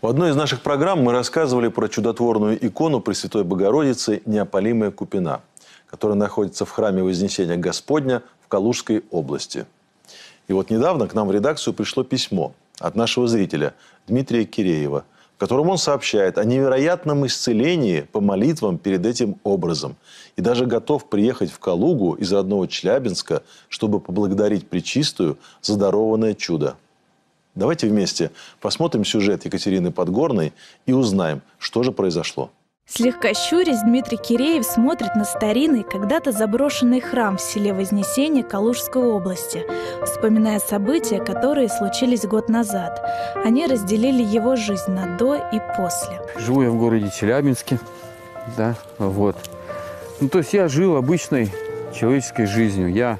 В одной из наших программ мы рассказывали про чудотворную икону Пресвятой Богородицы «Неопалимая Купина», которая находится в храме Вознесения Господня в Калужской области. И вот недавно к нам в редакцию пришло письмо от нашего зрителя Дмитрия Киреева, в котором он сообщает о невероятном исцелении по молитвам перед этим образом и даже готов приехать в Калугу из родного Челябинска, чтобы поблагодарить Пречистую за дарованное чудо. Давайте вместе посмотрим сюжет Екатерины Подгорной и узнаем, что же произошло. Слегка щурясь, Дмитрий Киреев смотрит на старинный, когда-то заброшенный храм в селе Вознесение Калужской области, вспоминая события, которые случились год назад. Они разделили его жизнь на «до» и «после». Живу я в городе Челябинске, да, вот. Ну, то есть я жил обычной человеческой жизнью. Я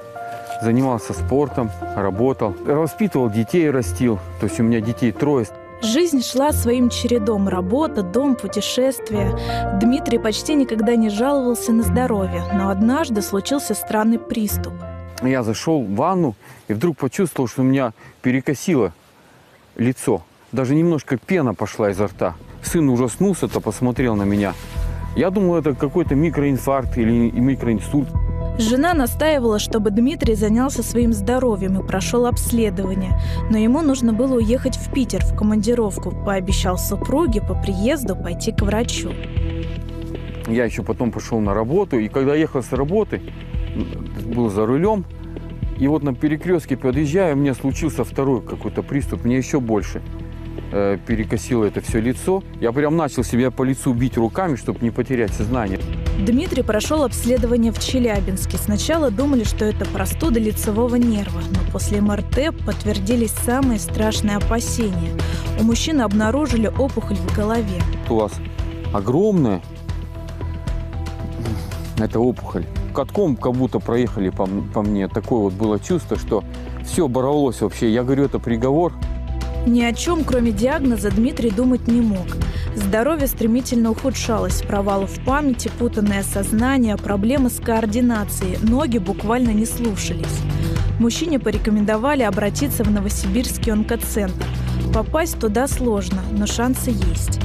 занимался спортом, работал, воспитывал детей, растил. То есть у меня детей трое. Жизнь шла своим чередом. Работа, дом, путешествия. Дмитрий почти никогда не жаловался на здоровье, но однажды случился странный приступ. Я зашел в ванну и вдруг почувствовал, что у меня перекосило лицо. Даже немножко пена пошла изо рта. Сын ужаснулся-то, посмотрел на меня. Я думал, это какой-то микроинфаркт или микроинсульт. Жена настаивала, чтобы Дмитрий занялся своим здоровьем и прошел обследование. Но ему нужно было уехать в Питер в командировку. Пообещал супруге по приезду пойти к врачу. Я еще потом пошел на работу, и когда ехал с работы, был за рулем, и вот на перекрестке подъезжая, у меня случился второй какой-то приступ, мне еще больше э, перекосило это все лицо. Я прям начал себя по лицу бить руками, чтобы не потерять сознание. Дмитрий прошел обследование в Челябинске. Сначала думали, что это простуда лицевого нерва, но после МРТ подтвердились самые страшные опасения. У мужчины обнаружили опухоль в голове. У вас огромная это опухоль. Катком как будто проехали по, по мне. Такое вот было чувство, что все оборвалось вообще. Я говорю, это приговор. Ни о чем, кроме диагноза, Дмитрий думать не мог. Здоровье стремительно ухудшалось, провалы в памяти, путанное сознание, проблемы с координацией, ноги буквально не слушались. Мужчине порекомендовали обратиться в Новосибирский онкоцентр. Попасть туда сложно, но шансы есть.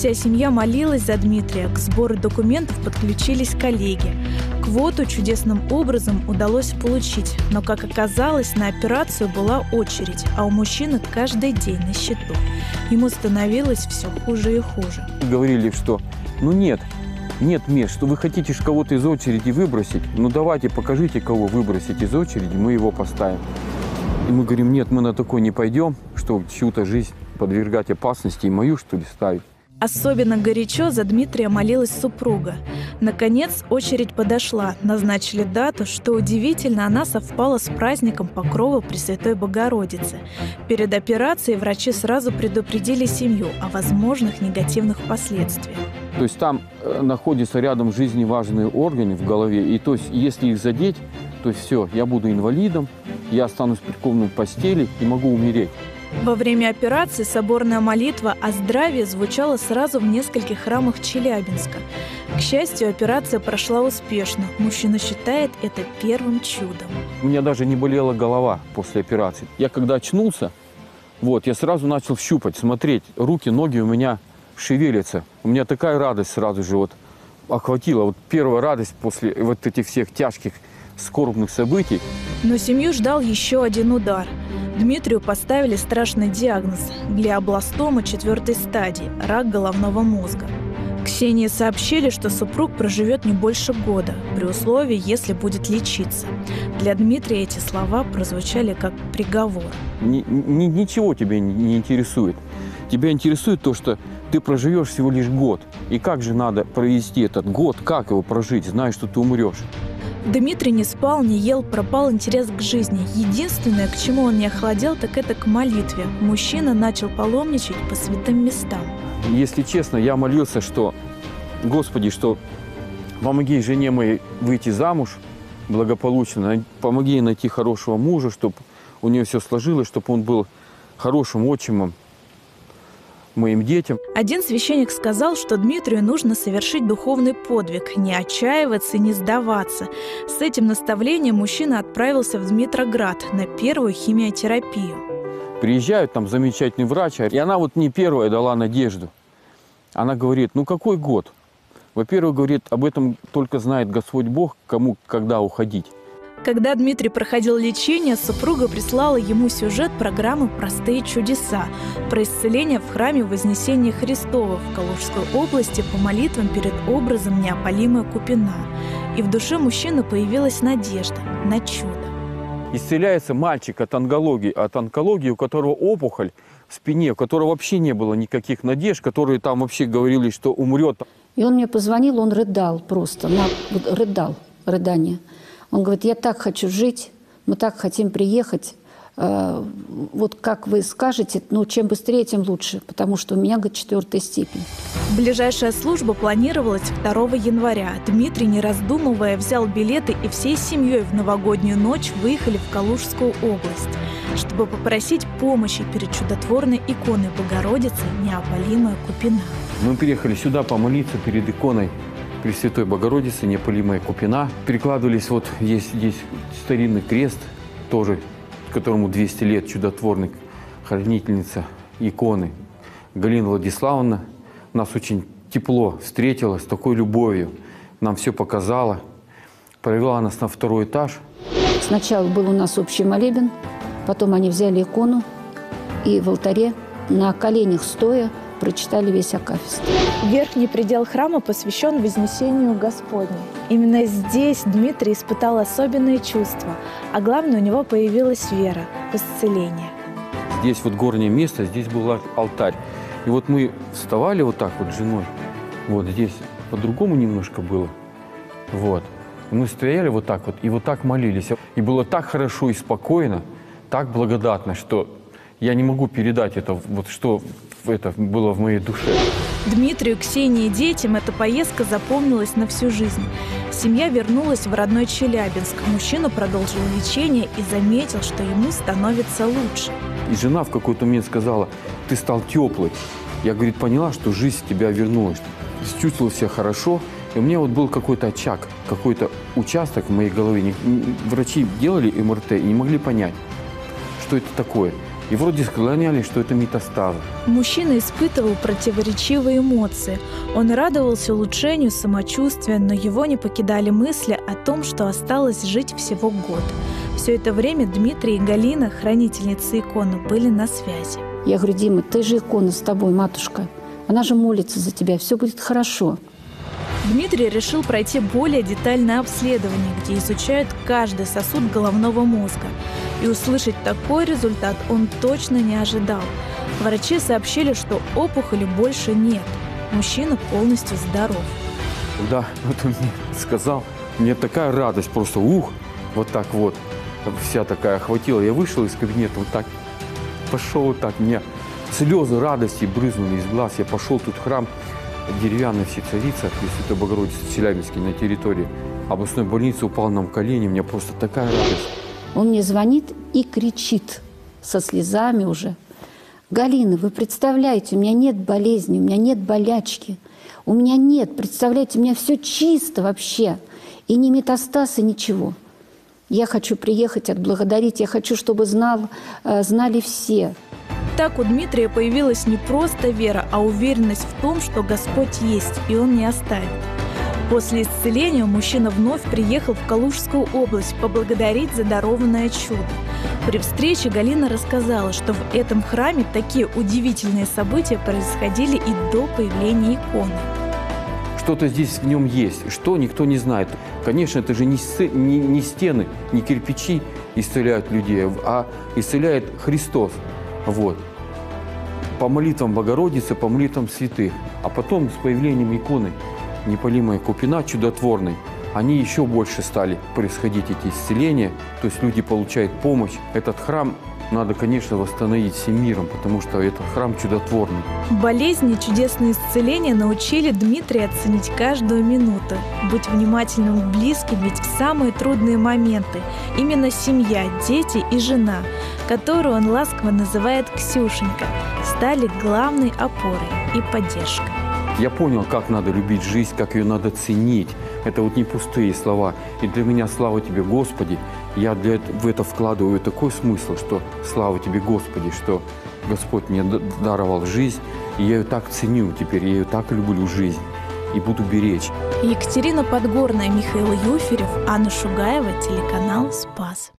Вся семья молилась за Дмитрия, к сбору документов подключились коллеги. Квоту чудесным образом удалось получить, но, как оказалось, на операцию была очередь, а у мужчины каждый день на счету. Ему становилось все хуже и хуже. Говорили, что ну нет, нет мест, что вы хотите кого-то из очереди выбросить, ну давайте покажите, кого выбросить из очереди, мы его поставим. И мы говорим, нет, мы на такой не пойдем, что чью-то жизнь подвергать опасности и мою, что ли, ставить. Особенно горячо за Дмитрия молилась супруга. Наконец очередь подошла, назначили дату, что удивительно, она совпала с праздником Покрова Пресвятой Богородицы. Перед операцией врачи сразу предупредили семью о возможных негативных последствиях. То есть там э, находятся рядом жизни важные органы в голове, и то есть если их задеть, то все, я буду инвалидом, я останусь прикован в постели и могу умереть. Во время операции соборная молитва о здравии звучала сразу в нескольких храмах Челябинска. К счастью, операция прошла успешно. Мужчина считает это первым чудом. У меня даже не болела голова после операции. Я когда очнулся, вот, я сразу начал щупать, смотреть. Руки, ноги у меня шевелятся. У меня такая радость сразу же вот охватила. Вот первая радость после вот этих всех тяжких скорбных событий. Но семью ждал еще один удар – Дмитрию поставили страшный диагноз – глиобластома четвертой стадии – рак головного мозга. Ксении сообщили, что супруг проживет не больше года, при условии, если будет лечиться. Для Дмитрия эти слова прозвучали как приговор. Ни, ни, ничего тебя не интересует. Тебя интересует то, что ты проживешь всего лишь год. И как же надо провести этот год, как его прожить, зная, что ты умрешь. Дмитрий не спал, не ел, пропал интерес к жизни. Единственное, к чему он не охладел, так это к молитве. Мужчина начал паломничать по святым местам. Если честно, я молился, что, Господи, что помоги жене моей выйти замуж благополучно, помоги ей найти хорошего мужа, чтобы у нее все сложилось, чтобы он был хорошим отчимом, моим детям. Один священник сказал, что Дмитрию нужно совершить духовный подвиг, не отчаиваться и не сдаваться. С этим наставлением мужчина отправился в Дмитроград на первую химиотерапию. Приезжают, там замечательный врач, и она вот не первая дала надежду. Она говорит, ну какой год? Во-первых, говорит, об этом только знает Господь Бог, кому когда уходить. Когда Дмитрий проходил лечение, супруга прислала ему сюжет программы «Простые чудеса» про исцеление в храме Вознесения Христова в Калужской области по молитвам перед образом неопалимая Купина. И в душе мужчины появилась надежда на чудо. Исцеляется мальчик от онкологии, от онкологии, у которого опухоль в спине, у которого вообще не было никаких надежд, которые там вообще говорили, что умрет. И он мне позвонил, он рыдал просто, рыдал, рыдание. Он говорит, я так хочу жить, мы так хотим приехать. Э, вот как вы скажете, ну, чем быстрее, тем лучше, потому что у меня, говорит, четвертая степень. Ближайшая служба планировалась 2 января. Дмитрий, не раздумывая, взял билеты и всей семьей в новогоднюю ночь выехали в Калужскую область, чтобы попросить помощи перед чудотворной иконой Богородицы неопалимая Купина. Мы приехали сюда помолиться перед иконой Пресвятой Богородицы, неопалимая Купина. Перекладывались, вот есть здесь старинный крест, тоже которому 200 лет, чудотворный, хранительница иконы Галина Владиславовна. Нас очень тепло встретила, с такой любовью. Нам все показала. Провела нас на второй этаж. Сначала был у нас общий молебен, потом они взяли икону и в алтаре на коленях стоя прочитали весь Акафист. Верхний предел храма посвящен Вознесению Господню. Именно здесь Дмитрий испытал особенные чувства, а главное, у него появилась вера в исцеление. Здесь вот горнее место, здесь был алтарь. И вот мы вставали вот так вот с женой. Вот здесь по-другому немножко было. Вот. Мы стояли вот так вот и вот так молились. И было так хорошо и спокойно, так благодатно, что я не могу передать это, вот что это было в моей душе. Дмитрию, Ксении и детям эта поездка запомнилась на всю жизнь. Семья вернулась в родной Челябинск. Мужчина продолжил лечение и заметил, что ему становится лучше. И жена в какой-то момент сказала, ты стал теплый. Я, говорит, поняла, что жизнь тебя вернулась. Чувствовал себя хорошо. И у меня вот был какой-то очаг, какой-то участок в моей голове. Врачи делали МРТ и не могли понять, что это такое. И вроде склоняли, что это метастазы. Мужчина испытывал противоречивые эмоции. Он радовался улучшению самочувствия, но его не покидали мысли о том, что осталось жить всего год. Все это время Дмитрий и Галина, хранительницы иконы, были на связи. Я говорю, Дима, ты же икона с тобой, матушка. Она же молится за тебя, все будет хорошо. Дмитрий решил пройти более детальное обследование, где изучают каждый сосуд головного мозга. И услышать такой результат он точно не ожидал. Врачи сообщили, что опухоли больше нет. Мужчина полностью здоров. Да, вот он мне сказал, мне такая радость, просто ух, вот так вот, вся такая охватила. Я вышел из кабинета, вот так, пошел вот так, мне слезы радости брызнули из глаз. Я пошел тут в храм, деревянная всецарица, Пресвятой Богородицы в Челябинске на территории областной больницы, упал нам колени, у меня просто такая радость. Он мне звонит и кричит со слезами уже. Галина, вы представляете, у меня нет болезни, у меня нет болячки. У меня нет, представляете, у меня все чисто вообще. И не метастаз, ничего. Я хочу приехать, отблагодарить. Я хочу, чтобы знал, э, знали все. Так у Дмитрия появилась не просто вера, а уверенность в том, что Господь есть, и Он не оставит. После исцеления мужчина вновь приехал в Калужскую область поблагодарить за дарованное чудо. При встрече Галина рассказала, что в этом храме такие удивительные события происходили и до появления иконы. Что-то здесь в нем есть, что никто не знает. Конечно, это же не, не, не стены, не кирпичи исцеляют людей, а исцеляет Христос. Вот. По молитвам Богородицы, по молитвам святых. А потом с появлением иконы непалимая Купина, чудотворной, они еще больше стали происходить эти исцеления, то есть люди получают помощь. Этот храм надо, конечно, восстановить всем миром, потому что этот храм чудотворный. Болезни и чудесные исцеления научили Дмитрия оценить каждую минуту, быть внимательным к близким, ведь в самые трудные моменты именно семья, дети и жена, которую он ласково называет Ксюшенька, стали главной опорой и поддержкой. Я понял, как надо любить жизнь, как ее надо ценить. Это вот не пустые слова. И для меня слава тебе, Господи. Я для, в это вкладываю такой смысл, что слава тебе, Господи, что Господь мне даровал жизнь. И я ее так ценю теперь, я ее так люблю жизнь. И буду беречь. Екатерина Подгорная, Михаил Юферев, Анна Шугаева, телеканал «Спас».